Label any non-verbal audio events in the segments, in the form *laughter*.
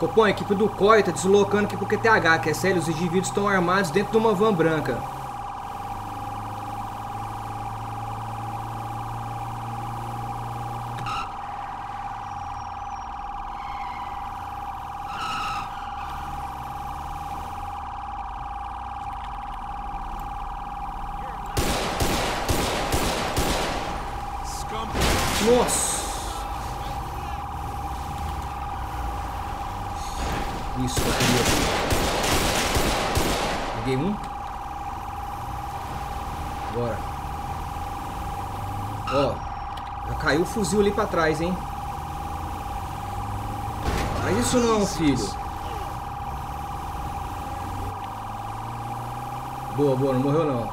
Copom, a equipe do COI tá deslocando aqui pro QTH, que é sério, os indivíduos estão armados dentro de uma van branca. Nossa! Isso, peguei. Peguei um. Bora. Ó. Já caiu o fuzil ali pra trás, hein? Faz isso não, filho. Boa, boa, não morreu não.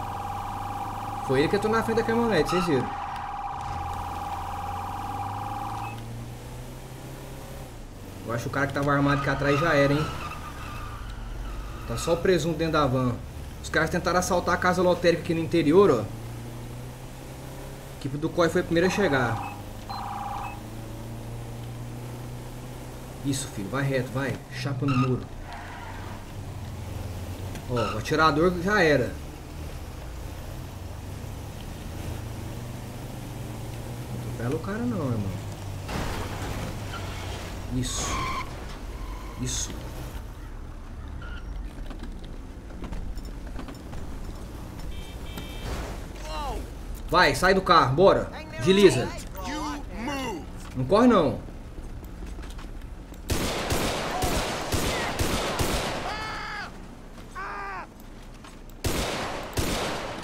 Foi ele que entrou na frente da caminhonete, vocês viram. Eu acho que o cara que tava armado aqui atrás já era, hein? Tá só o presunto dentro da van. Os caras tentaram assaltar a casa lotérica aqui no interior, ó. A equipe do COI foi a primeira a chegar. Isso, filho. Vai reto, vai. Chapa no muro. Ó, o atirador já era. Não atropela o cara não, irmão. Isso. Isso. Vai, sai do carro, bora. Desliza. Não corre não.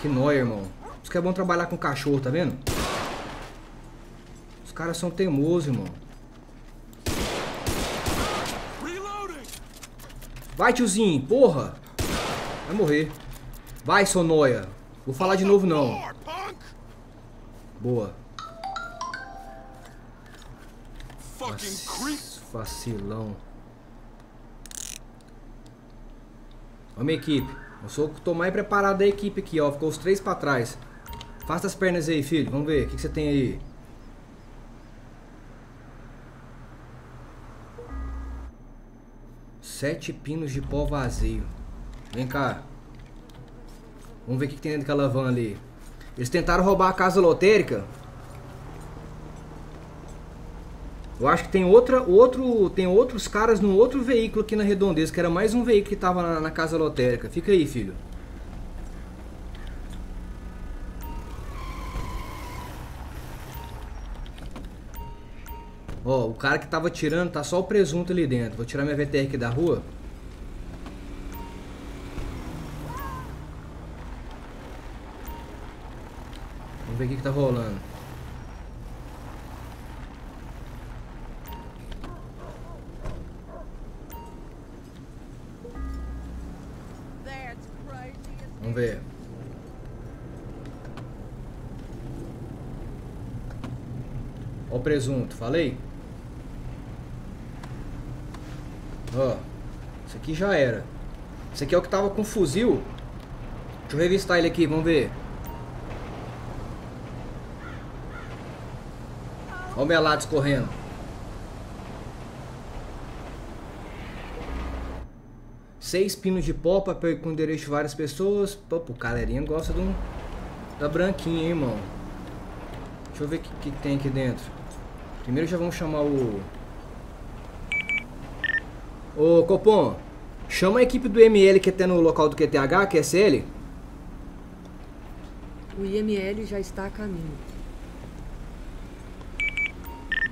Que nóia, irmão. Isso que é bom trabalhar com cachorro, tá vendo? Os caras são teimosos, irmão. Vai, tiozinho, porra. Vai morrer. Vai, Sonoia. Vou falar de novo, não. Boa. Vacilão. Ó, minha equipe. Eu sou o que tô mais preparado da equipe aqui, ó. Ficou os três pra trás. Faça as pernas aí, filho. Vamos ver. O que, que você tem aí? Sete pinos de pó vazio. Vem cá. Vamos ver o que, que tem dentro daquela van ali. Eles tentaram roubar a casa lotérica. Eu acho que tem outra, outro, tem outros caras no outro veículo aqui na redondeza, que era mais um veículo que tava na, na casa lotérica. Fica aí, filho. Ó, o cara que tava tirando, tá só o presunto ali dentro. Vou tirar minha VTR aqui da rua. Ver o que, que tá rolando. Vamos ver. Ó o presunto, falei? Ó, isso aqui já era. Esse aqui é o que tava com fuzil. Deixa eu revistar ele aqui, vamos ver. Ó o Melatos correndo. Seis pinos de pó, papel com endereço de várias pessoas. Pô, o galerinha gosta um, da branquinha, hein, irmão. Deixa eu ver o que, que tem aqui dentro. Primeiro já vamos chamar o... Ô, Copom. Chama a equipe do ML que tá no local do QTH, QSL. O IML já está a caminho.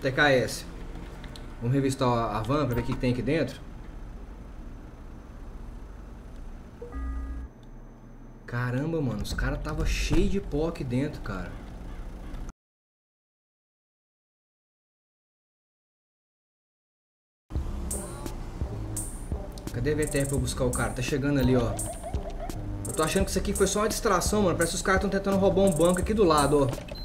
TKS. Vamos revistar a van pra ver o que que tem aqui dentro. Caramba, mano, os caras tava cheio de pó aqui dentro, cara. Cadê a VTR pra eu buscar o cara? Tá chegando ali, ó. Eu tô achando que isso aqui foi só uma distração, mano. Parece que os caras estão tentando roubar um banco aqui do lado, ó.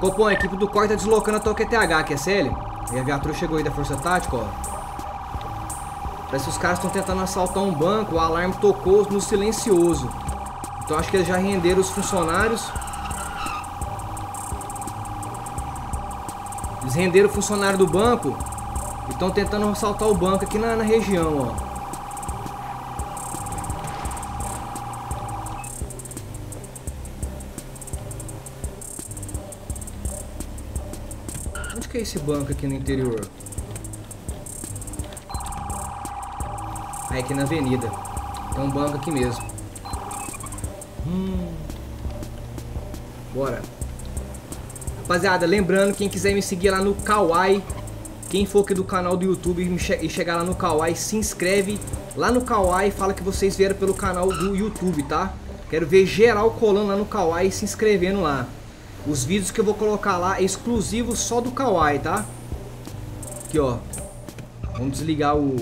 Copom, a equipe do COI tá deslocando até o QTH, que é. E a viatura chegou aí da Força Tática, ó. Parece que os caras estão tentando assaltar um banco, o alarme tocou no silencioso. Então acho que eles já renderam os funcionários. Eles renderam o funcionário do banco e estão tentando assaltar o banco aqui na, na região, ó. É esse banco aqui no interior? Ah, é aqui na avenida. Tem um banco aqui mesmo. Hum. Bora. Rapaziada, lembrando, quem quiser me seguir lá no Kawaii, quem for aqui do canal do YouTube e chegar lá no Kawaii, se inscreve lá no Kawaii e fala que vocês vieram pelo canal do YouTube, tá? Quero ver geral colando lá no Kawaii e se inscrevendo lá. Os vídeos que eu vou colocar lá é exclusivo só do Kawaii, tá? Aqui, ó. Vamos desligar o...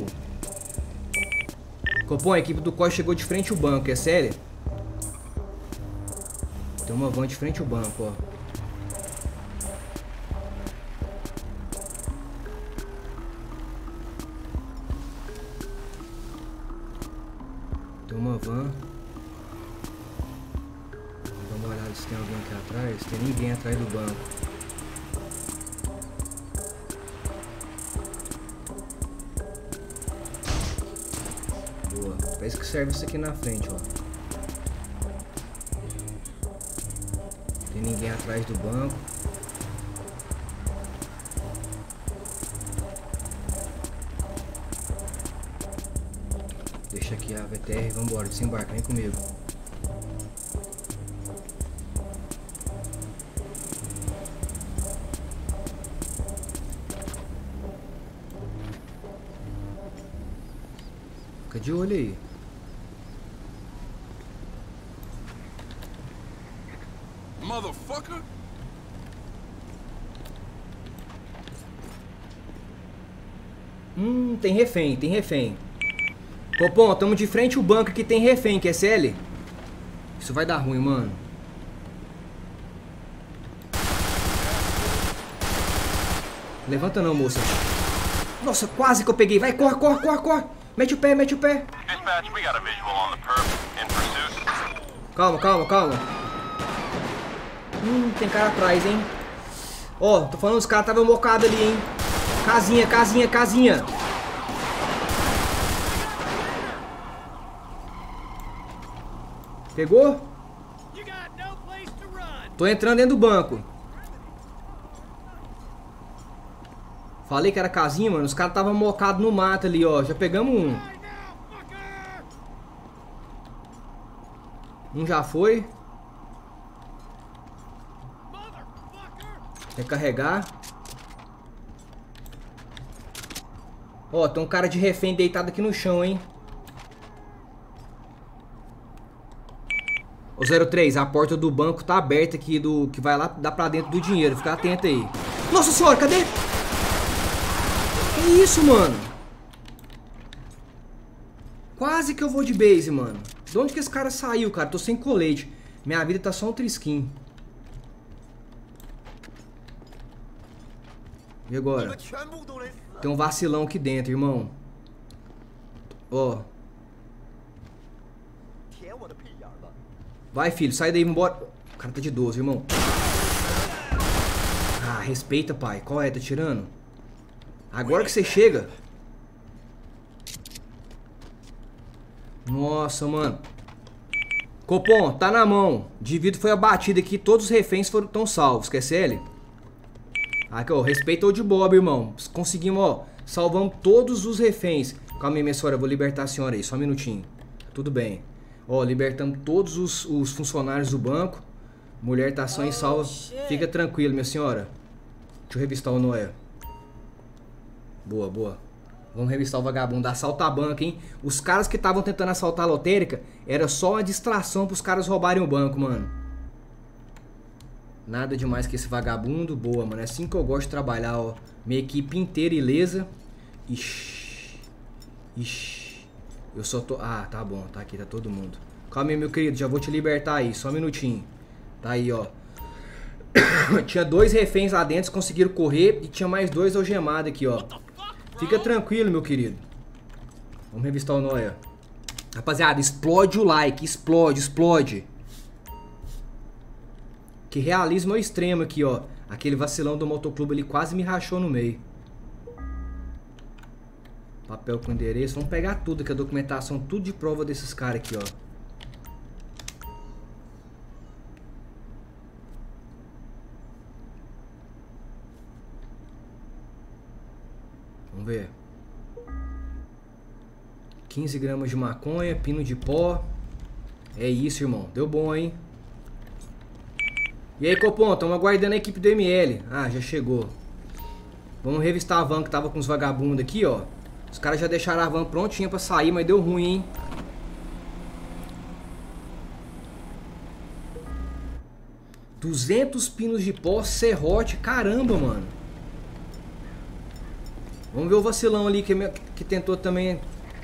Copom, a equipe do COI chegou de frente ao banco, é sério? Tem uma van de frente ao banco, ó. Se tem alguém aqui atrás. Tem ninguém atrás do banco. Parece que serve isso aqui na frente, ó. Tem ninguém atrás do banco. Deixa aqui a VTR, vambora, desembarca, vem comigo. De olho aí. Motherfucker! Hum, tem refém, tem refém. Popom, tamo de frente o banco que tem refém, que é CL. Isso vai dar ruim, mano. Levanta não, moça. Nossa, quase que eu peguei. Vai, corre, corre, corre, corre. Mete o pé, mete o pé. Dispatch, we got a visual on the perp in pursuit. Calma, calma, calma. Hum, tem cara atrás, hein. Ó, tô falando, os caras estavam mocados ali, hein. Casinha, casinha, casinha. Pegou? Tô entrando dentro do banco. Falei que era casinha, mano. Os caras estavam mocados no mato ali, ó. Já pegamos um. Um já foi. Recarregar. Ó, tem um cara de refém deitado aqui no chão, hein. Ô 03, a porta do banco tá aberta aqui, do que vai lá, dá pra dentro do dinheiro. Fica atento aí. Nossa senhora, cadê? Isso, mano? Quase que eu vou de base, mano. De onde que esse cara saiu, cara? Tô sem colete. Minha vida tá só um trisquinho. E agora? Tem um vacilão aqui dentro, irmão. Ó. Vai, filho, sai daí, vambora. O cara tá de 12, irmão. Ah, respeita, pai. Qual é? Tá tirando? Agora que você chega. Nossa, mano. Copom, tá na mão. Divido foi abatido aqui. Todos os reféns foram tão salvos. Quer ser ele? Aqui, ó. Respeitou de Bob, irmão. Conseguimos, ó. Salvamos todos os reféns. Calma aí, minha senhora. Eu vou libertar a senhora aí. Só um minutinho. Tudo bem. Ó, libertamos todos os, os funcionários do banco. Mulher tá sã e salva. Fica tranquilo, minha senhora. Deixa eu revistar o Noé. Boa, boa. Vamos revistar o vagabundo. Assalta a banca, hein? Os caras que estavam tentando assaltar a lotérica era só uma distração pros caras roubarem o banco, mano. Nada demais que esse vagabundo. Boa, mano. É assim que eu gosto de trabalhar, ó. Minha equipe inteira ilesa. Ixi. Ixi. Eu só tô... Ah, tá bom. Tá aqui, tá todo mundo. Calma aí, meu querido. Já vou te libertar aí. Só um minutinho. Tá aí, ó. *coughs* tinha dois reféns lá dentro, conseguiram correr. E tinha mais dois algemados aqui, ó. Fica tranquilo, meu querido. Vamos revistar o Noia. Rapaziada, explode o like. Explode, explode. Que realismo ao extremo aqui, ó. Aquele vacilão do motoclube ele quase me rachou no meio. Papel com endereço. Vamos pegar tudo, que a documentação, tudo de prova desses caras aqui, ó. Ver. 15 gramas de maconha, pino de pó. É isso, irmão. Deu bom, hein? E aí, Copom, estamos aguardando a equipe do ML. Ah, já chegou. Vamos revistar a van que tava com os vagabundos aqui, ó. Os caras já deixaram a van prontinha pra sair, mas deu ruim, hein? Duzentos pinos de pó, serrote, caramba, mano. Vamos ver o vacilão ali que, que tentou também.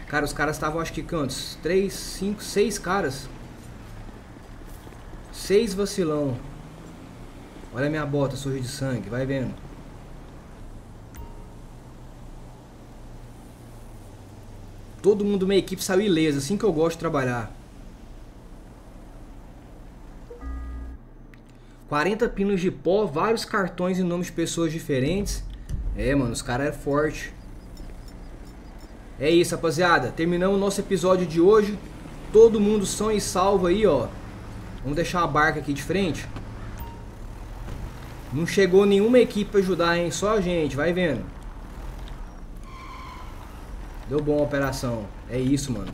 Cara, os caras estavam, acho que quantos? Três, cinco, seis caras. Seis vacilão. Olha a minha bota suja de sangue, vai vendo. Todo mundo, minha equipe saiu ileso, assim que eu gosto de trabalhar. 40 pinos de pó, vários cartões em nome de pessoas diferentes. É, mano, os caras é forte. É isso, rapaziada. Terminamos o nosso episódio de hoje. Todo mundo são e salvo aí, ó. Vamos deixar a barca aqui de frente. Não chegou nenhuma equipe pra ajudar, hein? Só a gente, vai vendo. Deu bom a operação. É isso, mano.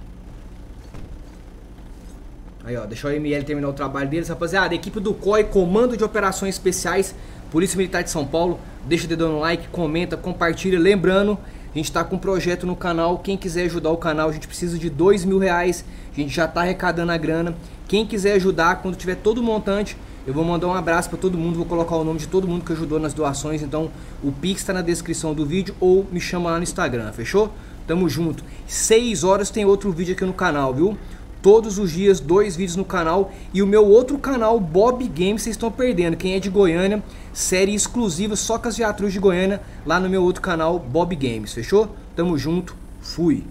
Aí, ó, deixa o ML terminar o trabalho deles. Rapaziada, equipe do COI, Comando de Operações Especiais, Polícia Militar de São Paulo. Deixa o dedo no like, comenta, compartilha. Lembrando, a gente tá com um projeto no canal. Quem quiser ajudar o canal, a gente precisa de dois mil reais. A gente já tá arrecadando a grana. Quem quiser ajudar, quando tiver todo o montante, eu vou mandar um abraço para todo mundo, vou colocar o nome de todo mundo que ajudou nas doações. Então, o Pix está na descrição do vídeo ou me chama lá no Instagram, fechou? Tamo junto. 6 horas tem outro vídeo aqui no canal, viu? Todos os dias, dois vídeos no canal. E o meu outro canal, Bob Games, vocês estão perdendo. Quem é de Goiânia, série exclusiva só com as viaturas de Goiânia, lá no meu outro canal, Bob Games, fechou? Tamo junto, fui.